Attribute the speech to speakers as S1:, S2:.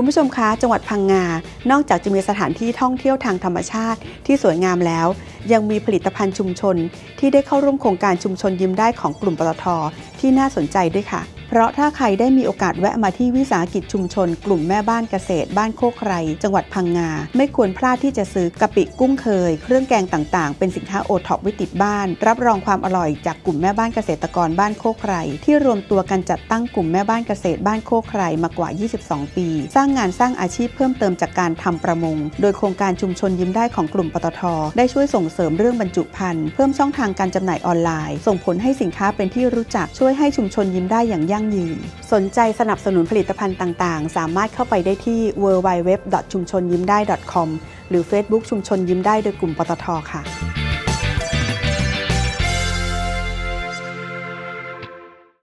S1: คุณผู้ชมคะ จังหวัดพังงา นอกจากจะมีสถานที่ท่องเที่ยวทางธรรมชาติที่สวยงามแล้ว ยังมีผลิตภัณฑ์ชุมชน ที่ได้เข้าร่วมโครงการชุมชนยิ้มได้ของกลุ่มปตทที่น่าสนใจด้วยค่ะ เพราะถ้าใครได้มีโอกาสแวะมาที่วิสาหกิจชุมชน กลุ่มแม่บ้านเกษตร บ้านโคกไคร จังหวัดพังงา ไม่ควรพลาดที่จะซื้อกะปิกุ้งเคย เครื่องแกงต่างๆ เป็นสินค้าโอท็อปไว้ติดบ้าน รับรองความอร่อยจากกลุ่มแม่บ้านเกษตรกรบ้านโคกไคร ที่รวมตัวกันจัดตั้งกลุ่มแม่บ้านเกษตรบ้านโคกไครมากว่า 22 ปี สร้างงานสร้างอาชีพเพิ่มเติมจากการทำประมง โดยโครงการชุมชนยิ้มได้ของกลุ่มปตท ได้ช่วยส่งเสริมเรื่องบรรจุภัณฑ์เพิ่มช่องทางการจำหน่ายออนไลน์ ส่งผลให้สินค้าเป็นที่รู้จักช่วยให้ชุมชนยิ้มได้อย่างยั่งยั่งยืน สนใจสนับสนุนผลิตภัณฑ์ต่างๆ สามารถเข้าไปได้ที่ www. ชุมชนยิ้มได้ .com หรือ Facebook ชุมชนยิ้มได้โดยกลุ่มปตทค่ะ